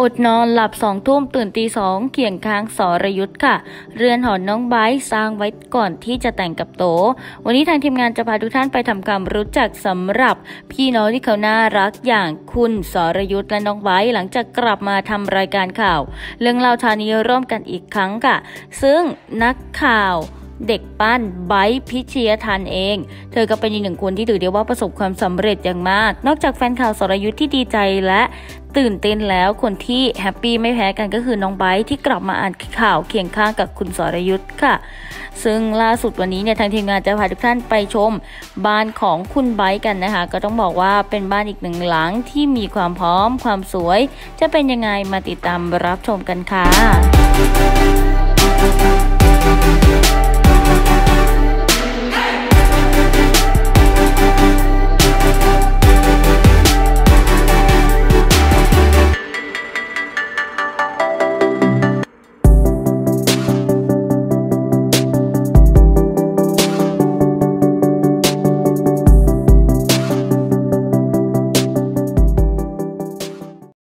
อดนอนหลับสองทุ่มตื่นตีสองเคียงค้างสรยุทธ์ค่ะ เรือนหอน้องไบสร้างไว้ก่อนที่จะแต่งกับโต วันนี้ทางทีมงานจะพาทุกท่านไปทำความรู้จักสำหรับ พี่น้องที่เขาน่ารักอย่างคุณสรยุทธ์และน้องไบหลังจากกลับมาทำรายการข่าว เรื่องเล่าชานี้ร่วมกันอีกครั้งค่ะ ซึ่งนักข่าวเด็กปั้นไบพิชยทันเอง เธอก็เป็นอีกหนึ่งคนที่ถือได้ว่าประสบความสำเร็จอย่างมาก นอกจากแฟนข่าวสรยุทธ์ที่ดีใจและ ตื่นเต้นแล้วคนที่แฮปปี้ไม่แพ้กันก็คือน้องไบร์ที่กลับมาอ่านข่าวเคียงข้างกับคุณสรยุทธ์ค่ะ ซึ่งล่าสุดวันนี้เนี่ยทางทีมงานจะพาทุกท่านไปชม บ้านของคุณไบร์กันนะคะ ก็ต้องบอกว่าเป็นบ้านอีกหนึ่งหลังที่มีความพร้อมความสวย จะเป็นยังไงมาติดตามรับชมกันค่ะ